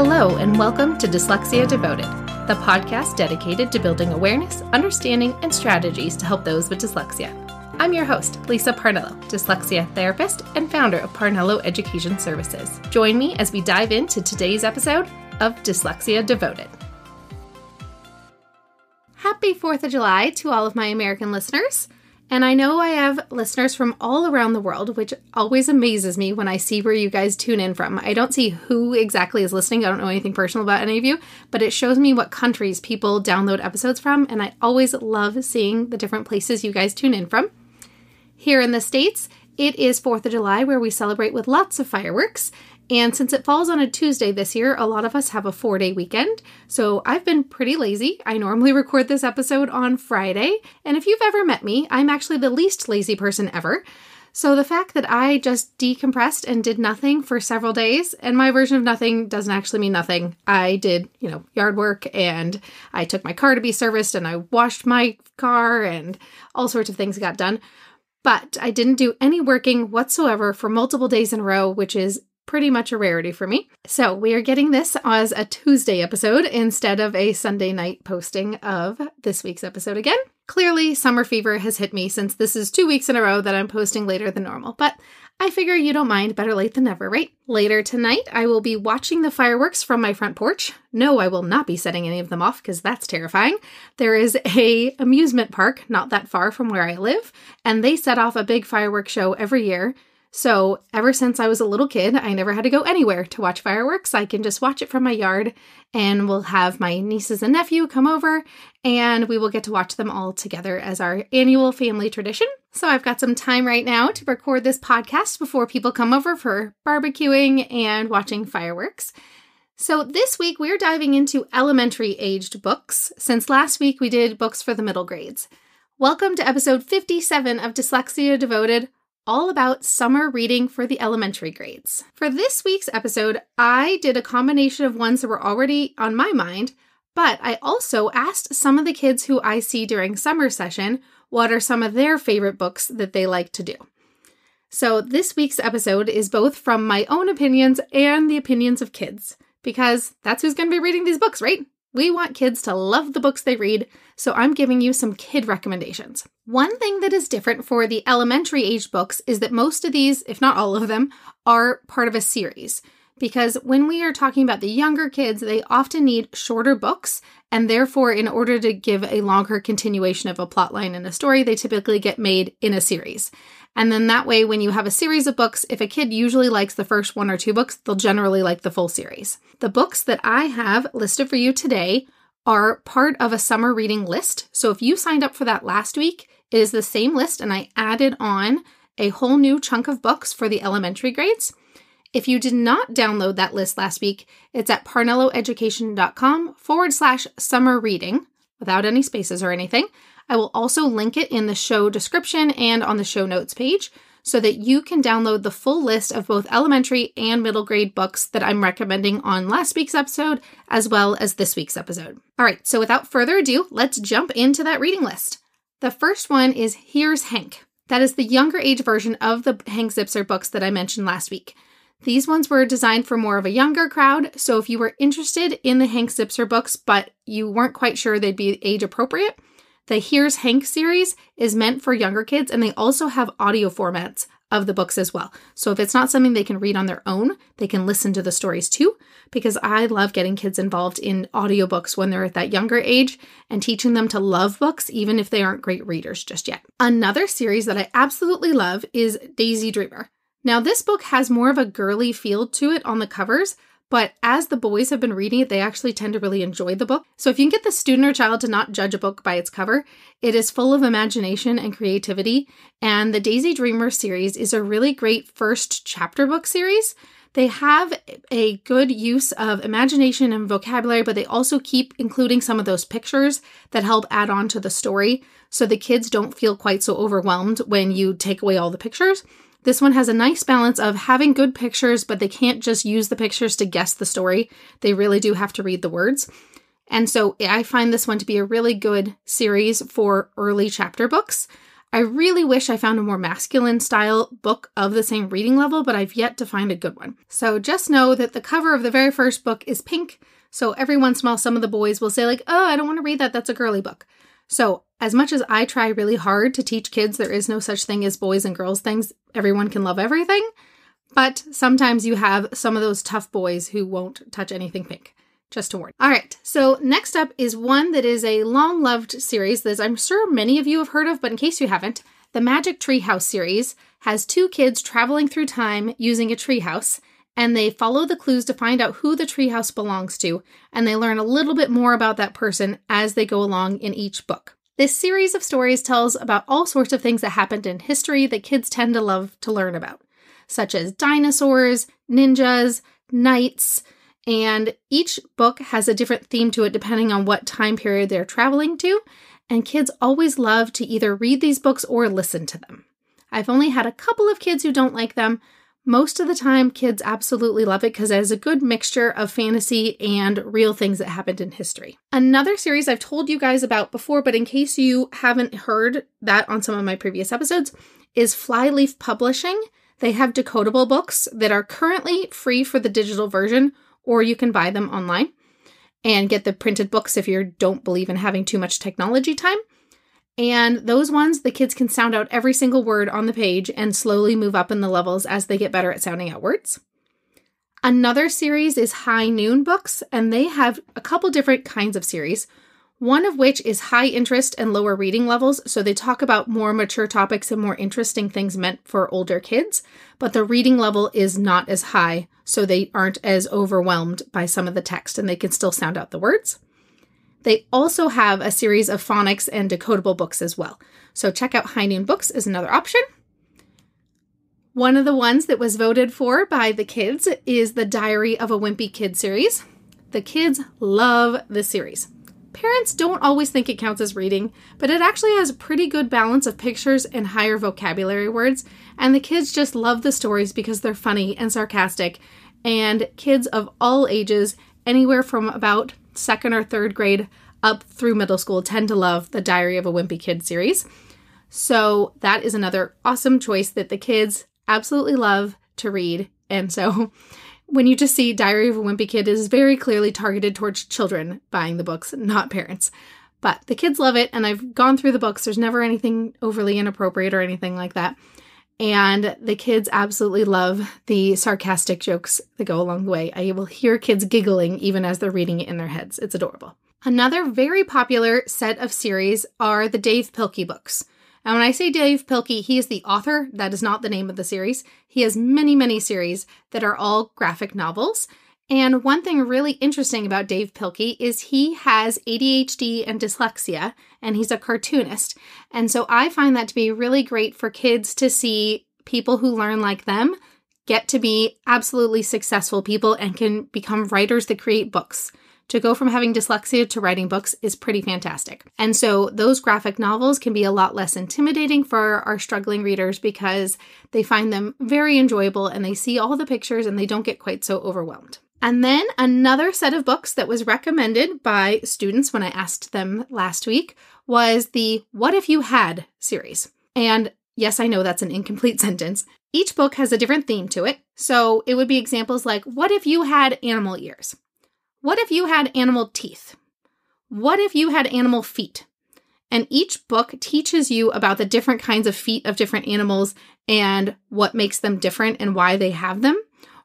Hello, and welcome to Dyslexia Devoted, the podcast dedicated to building awareness, understanding, and strategies to help those with dyslexia. I'm your host, Lisa Parnello, dyslexia therapist and founder of Parnello Education Services. Join me as we dive into today's episode of Dyslexia Devoted. Happy 4th of July to all of my American listeners. And I know I have listeners from all around the world, which always amazes me when I see where you guys tune in from. I don't see who exactly is listening. I don't know anything personal about any of you, but it shows me what countries people download episodes from. And I always love seeing the different places you guys tune in from. Here in the States, it is 4th of July where we celebrate with lots of fireworks. And since it falls on a Tuesday this year, a lot of us have a four day weekend. So I've been pretty lazy. I normally record this episode on Friday. And if you've ever met me, I'm actually the least lazy person ever. So the fact that I just decompressed and did nothing for several days, and my version of nothing doesn't actually mean nothing. I did, you know, yard work and I took my car to be serviced and I washed my car and all sorts of things got done. But I didn't do any working whatsoever for multiple days in a row, which is pretty much a rarity for me. So we are getting this as a Tuesday episode instead of a Sunday night posting of this week's episode again. Clearly, summer fever has hit me since this is two weeks in a row that I'm posting later than normal, but I figure you don't mind, better late than never, right? Later tonight, I will be watching the fireworks from my front porch. No, I will not be setting any of them off because that's terrifying. There is a amusement park not that far from where I live, and they set off a big fireworks show every year. So, ever since I was a little kid, I never had to go anywhere to watch fireworks. I can just watch it from my yard, and we'll have my nieces and nephew come over, and we will get to watch them all together as our annual family tradition. So, I've got some time right now to record this podcast before people come over for barbecuing and watching fireworks. So, this week we're diving into elementary aged books, since last week we did books for the middle grades. Welcome to episode 57 of Dyslexia Devoted all about summer reading for the elementary grades. For this week's episode, I did a combination of ones that were already on my mind, but I also asked some of the kids who I see during summer session what are some of their favorite books that they like to do. So, this week's episode is both from my own opinions and the opinions of kids, because that's who's going to be reading these books, right? We want kids to love the books they read, so I'm giving you some kid recommendations. One thing that is different for the elementary age books is that most of these, if not all of them, are part of a series. Because when we are talking about the younger kids, they often need shorter books, and therefore, in order to give a longer continuation of a plotline in a story, they typically get made in a series. And then that way, when you have a series of books, if a kid usually likes the first one or two books, they'll generally like the full series. The books that I have listed for you today are part of a summer reading list. So if you signed up for that last week, it is the same list, and I added on a whole new chunk of books for the elementary grades. If you did not download that list last week, it's at parnelloeducation.com forward slash summer reading without any spaces or anything. I will also link it in the show description and on the show notes page so that you can download the full list of both elementary and middle grade books that I'm recommending on last week's episode, as well as this week's episode. All right, so without further ado, let's jump into that reading list. The first one is Here's Hank. That is the younger age version of the Hank Zipzer books that I mentioned last week. These ones were designed for more of a younger crowd, so if you were interested in the Hank Zipzer books but you weren't quite sure they'd be age appropriate, the Here's Hank series is meant for younger kids, and they also have audio formats of the books as well. So if it's not something they can read on their own, they can listen to the stories too, because I love getting kids involved in audiobooks when they're at that younger age and teaching them to love books, even if they aren't great readers just yet. Another series that I absolutely love is Daisy Dreamer. Now, this book has more of a girly feel to it on the covers, but as the boys have been reading it, they actually tend to really enjoy the book. So if you can get the student or child to not judge a book by its cover, it is full of imagination and creativity. And the Daisy Dreamer series is a really great first chapter book series. They have a good use of imagination and vocabulary, but they also keep including some of those pictures that help add on to the story so the kids don't feel quite so overwhelmed when you take away all the pictures. This one has a nice balance of having good pictures, but they can't just use the pictures to guess the story. They really do have to read the words. And so I find this one to be a really good series for early chapter books. I really wish I found a more masculine style book of the same reading level, but I've yet to find a good one. So just know that the cover of the very first book is pink. So every once in a while, some of the boys will say, like, oh, I don't want to read that. That's a girly book. So, as much as I try really hard to teach kids there is no such thing as boys and girls things, everyone can love everything. But sometimes you have some of those tough boys who won't touch anything pink. Just to warn. All right, so next up is one that is a long loved series that I'm sure many of you have heard of, but in case you haven't, the Magic Treehouse series has two kids traveling through time using a treehouse, and they follow the clues to find out who the treehouse belongs to, and they learn a little bit more about that person as they go along in each book. This series of stories tells about all sorts of things that happened in history that kids tend to love to learn about, such as dinosaurs, ninjas, knights, and each book has a different theme to it depending on what time period they're traveling to. And kids always love to either read these books or listen to them. I've only had a couple of kids who don't like them. Most of the time, kids absolutely love it because it has a good mixture of fantasy and real things that happened in history. Another series I've told you guys about before, but in case you haven't heard that on some of my previous episodes, is Flyleaf Publishing. They have decodable books that are currently free for the digital version or you can buy them online and get the printed books if you don't believe in having too much technology time. And those ones, the kids can sound out every single word on the page and slowly move up in the levels as they get better at sounding out words. Another series is High Noon Books, and they have a couple different kinds of series one of which is high interest and lower reading levels. So they talk about more mature topics and more interesting things meant for older kids, but the reading level is not as high. So they aren't as overwhelmed by some of the text and they can still sound out the words. They also have a series of phonics and decodable books as well. So check out High Noon Books is another option. One of the ones that was voted for by the kids is the Diary of a Wimpy Kid series. The kids love this series. Parents don't always think it counts as reading, but it actually has a pretty good balance of pictures and higher vocabulary words, and the kids just love the stories because they're funny and sarcastic. And kids of all ages, anywhere from about second or third grade up through middle school, tend to love the Diary of a Wimpy Kid series. So that is another awesome choice that the kids absolutely love to read. And so when you just see Diary of a Wimpy Kid is very clearly targeted towards children buying the books, not parents. But the kids love it, and I've gone through the books. There's never anything overly inappropriate or anything like that. And the kids absolutely love the sarcastic jokes that go along the way. I will hear kids giggling even as they're reading it in their heads. It's adorable. Another very popular set of series are the Dav Pilkey books. And when I say Dav Pilkey, he is the author. That is not the name of the series. He has many, many series that are all graphic novels. And one thing really interesting about Dav Pilkey is he has ADHD and dyslexia, and he's a cartoonist. And so I find that to be really great for kids to see people who learn like them get to be absolutely successful people and can become writers that create books to go from having dyslexia to writing books is pretty fantastic. And so those graphic novels can be a lot less intimidating for our struggling readers because they find them very enjoyable and they see all the pictures and they don't get quite so overwhelmed. And then another set of books that was recommended by students when I asked them last week was the What If You Had series. And yes, I know that's an incomplete sentence. Each book has a different theme to it. So it would be examples like What if you had animal ears? What if you had animal teeth? What if you had animal feet? And each book teaches you about the different kinds of feet of different animals and what makes them different and why they have them,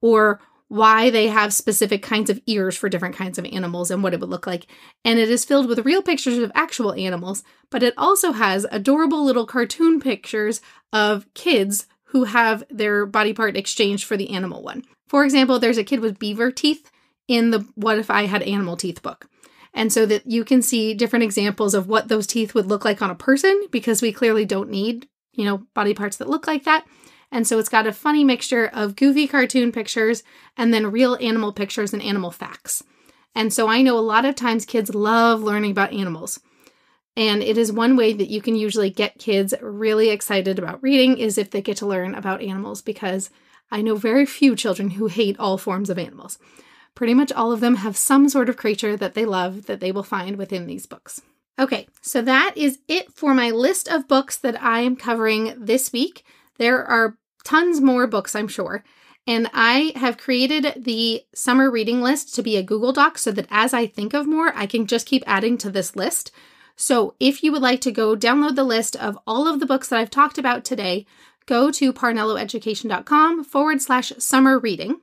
or why they have specific kinds of ears for different kinds of animals and what it would look like. And it is filled with real pictures of actual animals, but it also has adorable little cartoon pictures of kids who have their body part exchanged for the animal one. For example, there's a kid with beaver teeth in the What If I Had Animal Teeth book. And so that you can see different examples of what those teeth would look like on a person because we clearly don't need, you know, body parts that look like that. And so it's got a funny mixture of goofy cartoon pictures and then real animal pictures and animal facts. And so I know a lot of times kids love learning about animals. And it is one way that you can usually get kids really excited about reading is if they get to learn about animals because I know very few children who hate all forms of animals. Pretty much all of them have some sort of creature that they love that they will find within these books. Okay, so that is it for my list of books that I am covering this week. There are tons more books, I'm sure. And I have created the summer reading list to be a Google Doc so that as I think of more, I can just keep adding to this list. So if you would like to go download the list of all of the books that I've talked about today, go to parnelloeducation.com forward slash summer reading.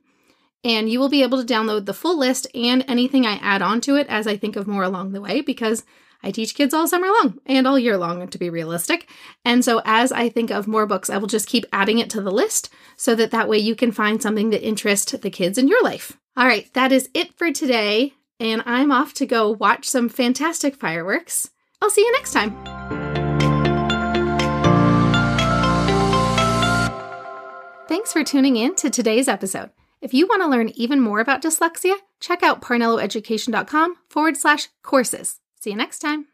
And you will be able to download the full list and anything I add on to it as I think of more along the way because I teach kids all summer long and all year long, to be realistic. And so, as I think of more books, I will just keep adding it to the list so that that way you can find something that interests the kids in your life. All right, that is it for today. And I'm off to go watch some fantastic fireworks. I'll see you next time. Thanks for tuning in to today's episode. If you want to learn even more about dyslexia, check out parnelloeducation.com forward slash courses. See you next time.